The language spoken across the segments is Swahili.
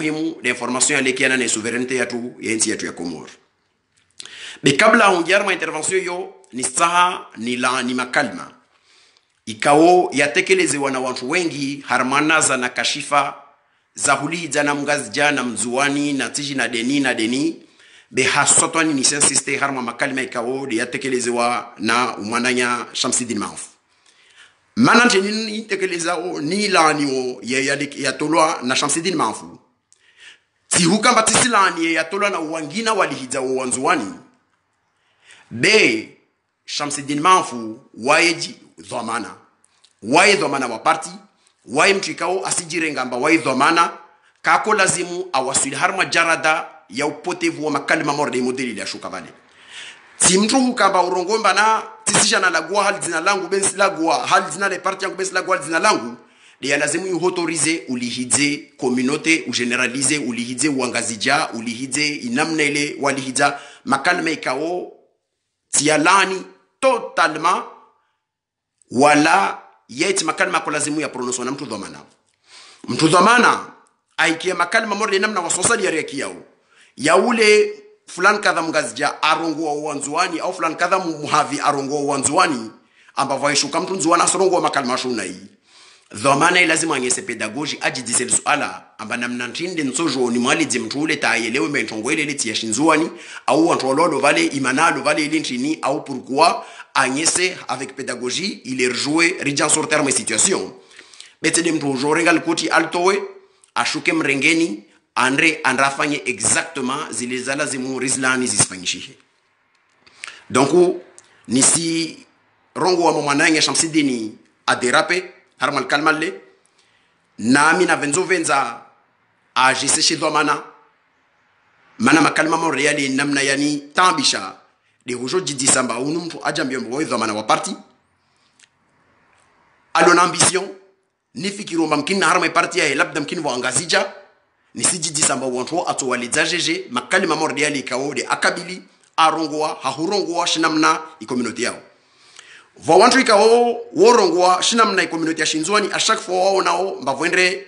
muhimu na information ya lekiana na souveraineté yetu ya nchi yetu ya Komoro be kabla hungiarma intervention yo ni saha ni la ni makalma. Ikawo yatekelezewa na watu wengi harmanaza na kashifa za hulija na mgazi jana mzuani na tiji na deni na deni. Be hasotwani ni sensiste harma makalima ikawo yatekelezewa na umwananya Shamsidin Mauf manante ni tekeleza o ni lani o ya ya, yatolwa na Shamsidin Mauf tihukamba tisilani yatolwa na uwangina walihidza wowanzuwani be Shamsidin Mauf waye dhamana. Waye dhamana wa parti waye mtu ikao asijire ngamba waye dhamana kako lazimu awasili harma jarada ya upotevu wa makalima morde modeli ashuka shuka vale. Si mtu hukamba urongomba na tisishana lagua hali zina langu bensi lagua hali zina le parti yangu bensi lagua hali zina langu ya lazimu yuhotorize ulihidze communauté ugeneralize ulihidze uangazija ulihidze inamna ile walihidza makalma ikao tialani totalement wala yeti makalma ko lazimu ya pronoso na mtu dhamana mtu dhamana aikia makalma mori namna wasosali ya rekiao ya ule fulani kadha arongo arongoa uwanzuani au fulani kadha muhavi arongoa uwanzuani ambavyo aishuka mtu nzuana asorongoa makalma shuna hii dhamana lazima anyese pedagogi ajidise suala amba namna ntinde nsojoni mwalidze mtu ule taayelewe mentongo ile ile tiyashinzuani au wantu walolo vale imanalo vale ili ntini au pourquoi anyese avec pédagogie ile est rija sur terme situation betede mtu jorenga likuti altowe. Ashuke mrengeni. Andre andrafanye exactement zile zimu rizlani zisifanyishihe donc nisi rongo wa mwanange Shamsidini aderape harmal kalmalle nami na venzo venza agisse chez domana mana makalma mo reali namna yani tambisha. De aujourd'hui disamba samba unu mtu ajambia mbo domana wa parti. Alon ambition ni fikiro mamkini harma parti ya labda mkini wa angazija. Nisijidi samba wantu atowalidza jeje makalima kawo ikawode akabili arongoa hahurongoa shinamna ikomunoti yao va wantu worongwa worongoa shinamna ikomunoti ya shinzwani a chaque fois wao nao mbavwendre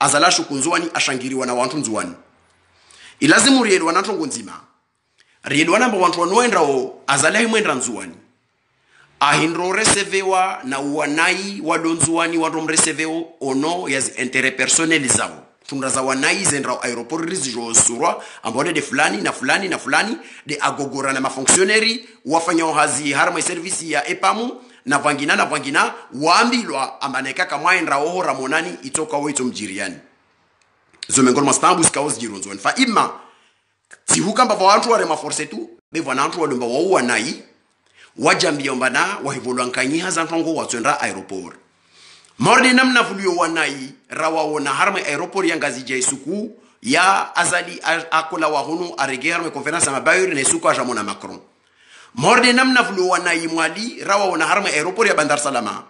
azalashu kunzwani ashangiriwa na wantu nzwani ilazimu riyeliwa na ntongo nzima. Riyeliwa namba wantu wanoendrao azalahi mwendra nzwani ahindro resevewa na uwanai wadonzuani wadomreseveo ono yazi entere personeli zao tunda za wanai zendra aeroport rizijosurwa ambone de fulani na fulani na fulani de agogora na mafonctionnaire wafanya hazi harma service ya epamu na vangina na vangina waambilwa ambaneka kama endra ohora monani itoka weto mjiriani. Zomengol mastambu skaos jironzon fa imma tihuka mbava wantu ware maforce tu be vana wantu walomba wau wanai wajambia mbana wahivolwa nkanyiha za ntongo watswendra aeroport morde namna vulio wanai rawawona harma aeroport ya ngazi ja suku ya azali akola wa hunu arege harma conférence ya mabayori na isuku ajamona macron. Morde namna fulio wanai mwali rawawona harma aeroport ya bandar salama.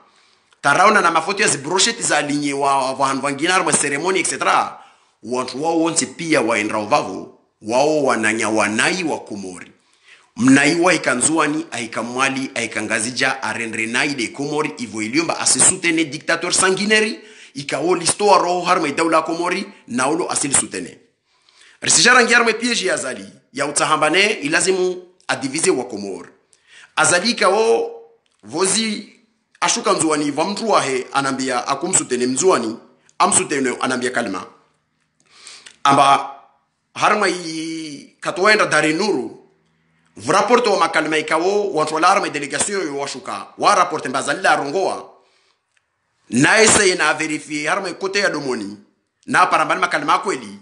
Tarauna na mafoto ya zibrosheti za alinye wa vanhu vangina harma ceremony etc wantu wao wonse pia waendrao vavo wao wananya wanai wa komori mnaiwa ikanzuani aikamwali aikangazija arenrenaide nai de komori ivo iliomba asisutene dictateur sanguineri ikawo listoa roho harma idaula komori naolo asilisutene. Risijarangi harma piege azali ya utahambane ilazimu adivize wa komori. Azali ikawo vozi ashuka nzuani va mtu wahe anambia akumsutene mzuani amsutene anambia kalima. Amba harma i katoenda dari nuru vraporte wa makalima ikawo watu wala arma delegation yo washuka wa raporte mbazali la rongoa. Na ese na verifie harma kote ya domoni na parambani makalima akweli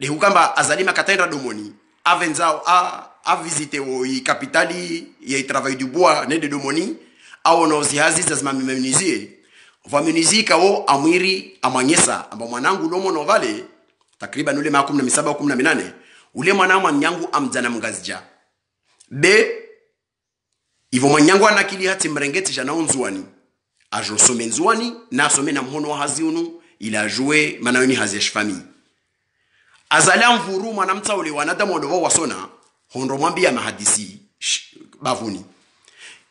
lihukamba hukamba azali makatenda domoni avenza a avisite visite o i capitali ya travail du bois ne de domoni au no zihazi za zimaminizie vamunizie kawo amwiri amanyesa amba mwanangu lomo no vale. Takriban ule kumi na minane. Ule mwana mwanyangu amdzana mngazija be ivo mwanyangu anakili hati mrengeti jana unzuani ajosome nzuani na asome na mhono wa hazi unu ila ajue manayoni hazi ya shifami. Azala mvuru mwana mtsaule wanadamu wadovo wasona hondo ya mahadisi bavuni.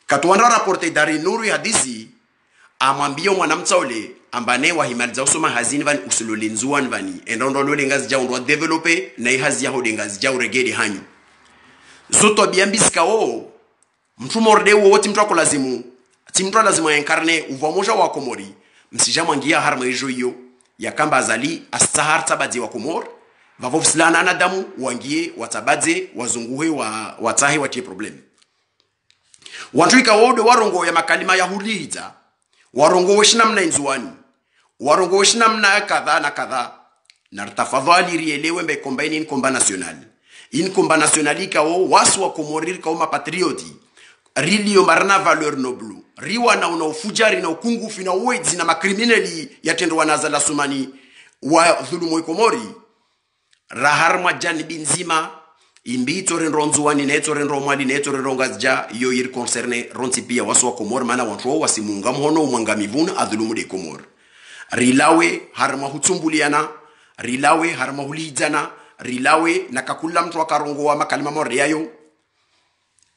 Katuwanda raporte dari nuru ya hadisi amwambie mwanamtsa ule ambane wahimaliza usoma hazini vani usulole nzuani vani. Endondolole ngazi ja undwa develope na ihazi yaho ngazi ja uregede hanyu zoto biambisika wo mtu morde wo wote mtu akolazimu timtu lazima enkarne uva moja wa komori msija mwangia harma ijo iyo yakamba azali asahar tabadze wa komor vavo visilana na damu wangie watabadze wazunguhe wa watahe watie problemi. Wantu ikawode warongo ya makalima ya hulida warongo weshinamna inzuani warongo weshinamna kadha na kadha na ritafadhali rielewe mbe komba nkomba ni komba national ini komba national ikawo wasu wa komori ikawo mapatrioti. Rilio marana valeur noblu. Riwa na una ufujari na ukungufi na uwezi na makriminali yatendwa na zala sumani. Wa dhulumu ikomori raharma janibi nzima. Imbi itore ndo ne na itore ndo mwali na itore ndo ngazja yo yiri concerne ronti pia wasu wa komor mana wantu wasimunga mhono umwanga mivuna adhulumu de komor rilawe harma hutsumbuliana rilawe harma hulijana rilawe na kakula mtu akarongoa makalima morde yayo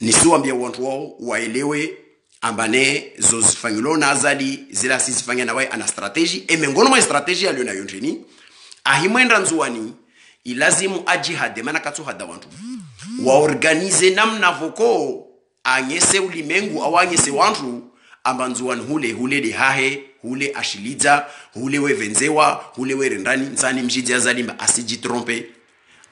nisiwambia wantu wao waelewe ambane zozifanyilo na azali zila sizifanya nawe ana strategy emengono mwa strategy aliyo nayo njeni ahimwenda nzuwani ilazimu ajihade mana katsuhada wantu. Waorganize namna voko anyese ulimengu au anyese wantu amba nzuwani hule hule de hahe hule ashilidza hule wevenzewa hule werendani nsani mjidzi azalimba asijitrompe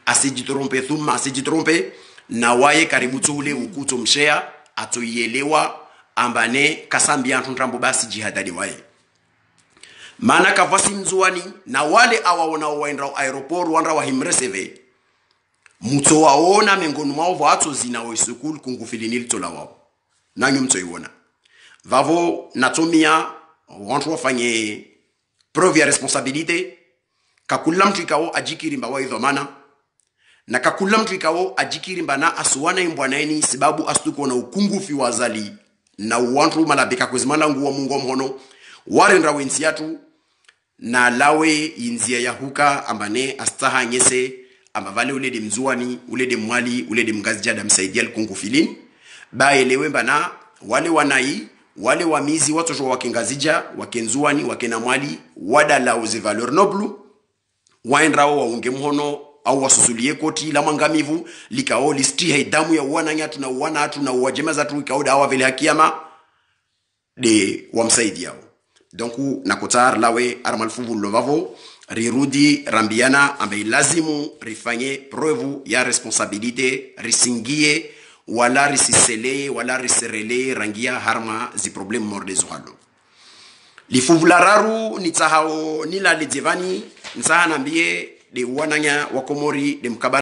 asijitrompe thuma asijitrompe na waye karibu tule ukuto mshea atoielewa ambane kasambi antu ntambo basi jihadadi waye. Maana kavasi mzuani na wale awaona waenda aeroport wanda wahimreseve mutso waona mengonu mwao vatso zina oisukulu kungufilinili tola wao. Nanyo mtso iwona. Vavo natomia wantu wafanye preuve ya responsabilite kakula mtu ikawo ajikirimba waidhomana na kakula mtu ikawo ajikirimba na asuwana imbwanaeni sibabu asituko na ukungufi wa zali na uwantu malabika kwezimana nguwa mungu wa mhono. Warenda wensi yatu na lawe inzia ya huka ambane astaha nyese amba vale ulede mzuani ulede mwali ulede mgazi jada msaidia likungufilini baelewe mbana wale wanai wale wamizi watosho wakengazija wakenzuani wakenamwali wadala uze valeur noble waendrao waunge mhono au wasusulie koti la mangamivu likao listihe damu ya uwananya na uwanatu na uwajema zatu ikao dawa vile hakiama de wamsaidiao. Donc nakotar lawe armalfuvu lovavo rirudi rambiana ambaye lazimu rifanye preuve ya responsabilite risingie wala risiselee wala riserele rangia harma zi problem des oralo lifuvu la raru nitsahao nila ledzevani nsaha nambie de wananya wakomori de mkabara